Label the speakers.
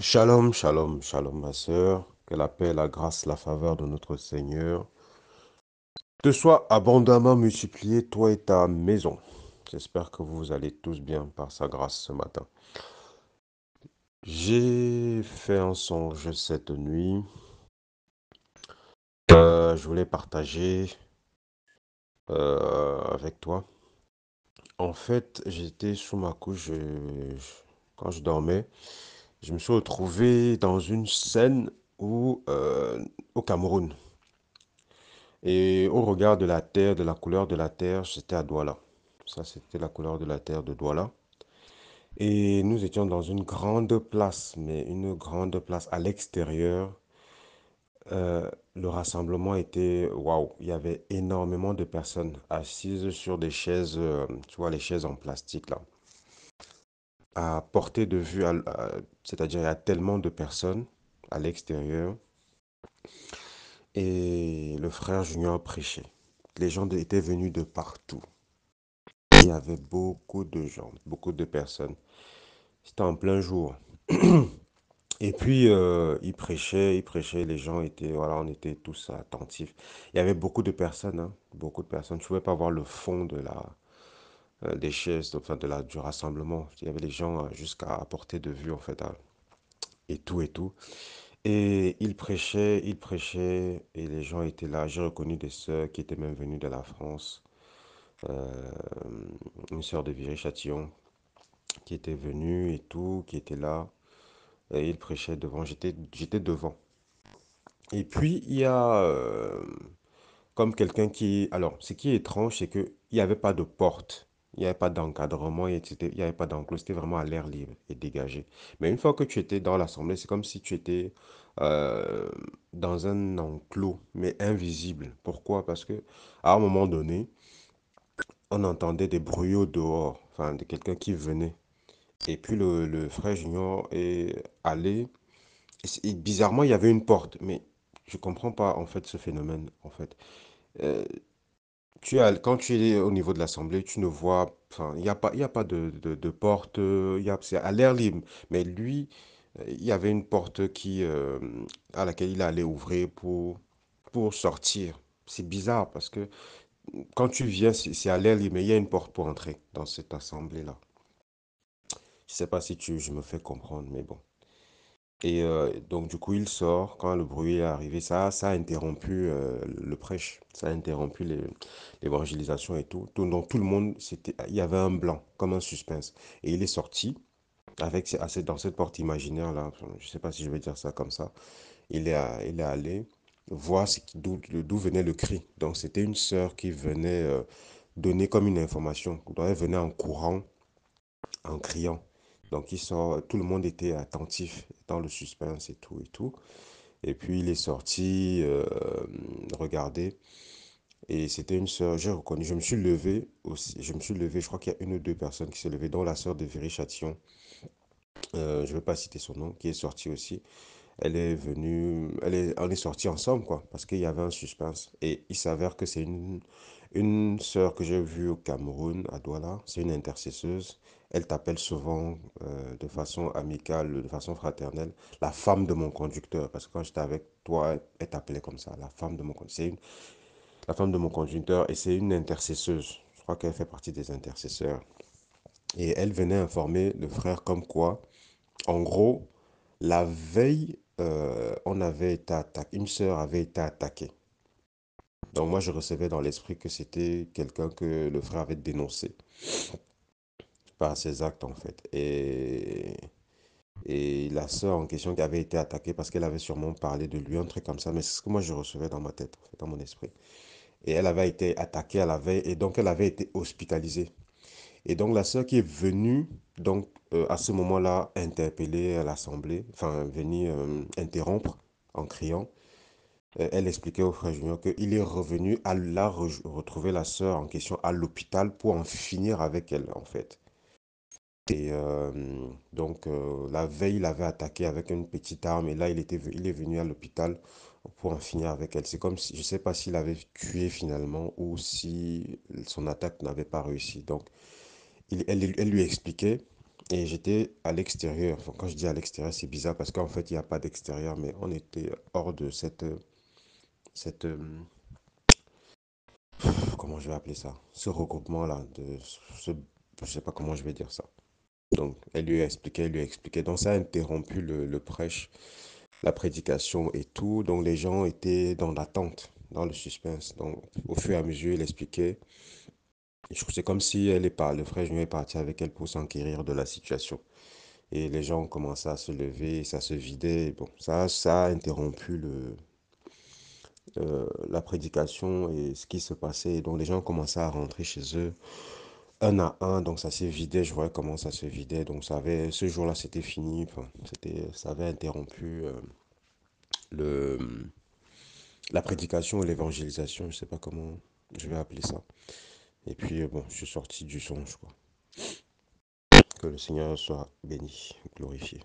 Speaker 1: Shalom, shalom, shalom, ma sœur. Que la paix, la grâce, la faveur de notre Seigneur te soit abondamment multiplié, toi et ta maison. J'espère que vous allez tous bien par sa grâce ce matin. J'ai fait un songe cette nuit. Euh, je voulais partager euh, avec toi. En fait, j'étais sous ma couche quand je dormais. Je me suis retrouvé dans une scène euh, au Cameroun. Et au regard de la terre, de la couleur de la terre, c'était à Douala. Ça, c'était la couleur de la terre de Douala. Et nous étions dans une grande place, mais une grande place à l'extérieur. Euh, le rassemblement était waouh, il y avait énormément de personnes assises sur des chaises, euh, tu vois, les chaises en plastique là, à portée de vue, c'est-à-dire il y a tellement de personnes à l'extérieur. Et le frère Junior prêchait. Les gens étaient venus de partout. Il y avait beaucoup de gens, beaucoup de personnes. C'était en plein jour. Et puis, euh, il prêchait, il prêchait, les gens étaient, voilà, on était tous attentifs. Il y avait beaucoup de personnes, hein, beaucoup de personnes. Tu ne pouvais pas voir le fond de la, des chaises, enfin, de la, du rassemblement. Il y avait les gens euh, jusqu'à portée de vue, en fait, et tout, et tout. Et il prêchait, il prêchait, et les gens étaient là. J'ai reconnu des sœurs qui étaient même venues de la France. Euh, une sœur de Viry-Châtillon qui était venue et tout, qui était là. Et il prêchait devant, j'étais, devant. Et puis, il y a euh, comme quelqu'un qui... Alors, ce qui est étrange, c'est qu'il n'y avait pas de porte. Il n'y avait pas d'encadrement, il n'y avait pas d'enclos, c'était vraiment à l'air libre et dégagé. Mais une fois que tu étais dans l'assemblée, c'est comme si tu étais euh, dans un enclos, mais invisible. Pourquoi? Parce que à un moment donné, on entendait des bruits au dehors, enfin de quelqu'un qui venait. Et puis le, le frère Junior est allé. Bizarrement, il y avait une porte, mais je comprends pas en fait ce phénomène en fait. Euh, tu as, quand tu es au niveau de l'assemblée, tu ne vois, enfin, il n'y a pas, il y a pas de, de, porte, euh, il y a, c'est à l'air libre. Mais lui, euh, il y avait une porte qui, euh, à laquelle il allait ouvrir pour, pour sortir. C'est bizarre parce que quand tu viens, c'est à l'air libre, mais il y a une porte pour entrer dans cette assemblée-là. Je sais pas si tu, je me fais comprendre, mais bon. Et euh, donc, du coup, il sort quand le bruit est arrivé. Ça, ça a interrompu euh, le prêche. Ça a interrompu l'évangélisation et tout. Donc, tout le monde, c'était, il y avait un blanc, comme un suspense. Et il est sorti avec, dans cette porte imaginaire-là. Je sais pas si je vais dire ça comme ça. Il est, il est allé voir d'où venait le cri. Donc, c'était une sœur qui venait euh, donner comme une information. Elle venait en courant en criant. Donc tout le monde était attentif dans le suspense et tout et tout. Et puis il est sorti, euh, regarder. Et c'était une sœur, j'ai reconnu, je me suis levé aussi, je me suis levé, je crois qu'il y a une ou deux personnes qui s'est levées, dont la sœur de Viry-Châtillon, euh, je ne vais pas citer son nom, qui est sortie aussi. Elle est venue, elle est, on est sortis ensemble, quoi, parce qu'il y avait un suspense. Et il s'avère que c'est une, une sœur que j'ai vue au Cameroun, à Douala. C'est une intercesseuse. Elle t'appelle souvent euh, de façon amicale, de façon fraternelle, la femme de mon conducteur. Parce que quand j'étais avec toi, elle t'appelait comme ça, la femme de mon conducteur. La femme de mon conducteur et c'est une intercesseuse. Je crois qu'elle fait partie des intercesseurs. Et elle venait informer le frère comme quoi, en gros, la veille, euh, on avait été attaqué, une sœur avait été attaquée. Donc moi, je recevais dans l'esprit que c'était quelqu'un que le frère avait dénoncé par ses actes, en fait. Et, et la sœur en question qui avait été attaquée parce qu'elle avait sûrement parlé de lui, un truc comme ça. Mais c'est ce que moi, je recevais dans ma tête, en fait, dans mon esprit. Et elle avait été attaquée à la veille et donc elle avait été hospitalisée. Et donc la sœur qui est venue, donc euh, à ce moment-là, interpeller l'assemblée, enfin venir euh, interrompre en criant, euh, elle expliquait au frère Junior qu'il est revenu à la re- retrouver la sœur en question à l'hôpital pour en finir avec elle, en fait. Et donc la veille, il avait attaqué avec une petite arme et là, il était, il est venu à l'hôpital pour en finir avec elle. C'est comme si, je ne sais pas s'il avait tué finalement ou si son attaque n'avait pas réussi. Donc, elle lui expliquait Et j'étais à l'extérieur. Quand je dis à l'extérieur, c'est bizarre parce qu'en fait, il n'y a pas d'extérieur, mais on était hors de cette, cette, euh, comment je vais appeler ça? Ce regroupement-là, de je sais pas comment je vais dire ça. Donc, elle lui a expliqué, elle lui a expliqué. Donc, ça a interrompu le, le prêche, la prédication et tout. Donc, les gens étaient dans l'attente, dans le suspense. Donc, au fur et à mesure, il expliquait. Et je trouve c'est comme si elle est pas, le frère Junior est parti avec elle pour s'enquérir de la situation. Et les gens ont commencé à se lever, ça se vidait. Et Bon, ça, ça a interrompu le, euh, la prédication et ce qui se passait. Et donc, les gens ont commencé à rentrer chez eux un à un. Donc, ça s'est vidé. Je voyais comment ça se vidait. Donc, ça avait, ce jour-là, c'était fini. C'était, ça avait interrompu euh, le, la prédication et l'évangélisation. Je sais pas comment je vais appeler ça. Et puis, euh, bon, je suis sorti du songe, quoi. Que le Seigneur soit béni, glorifié.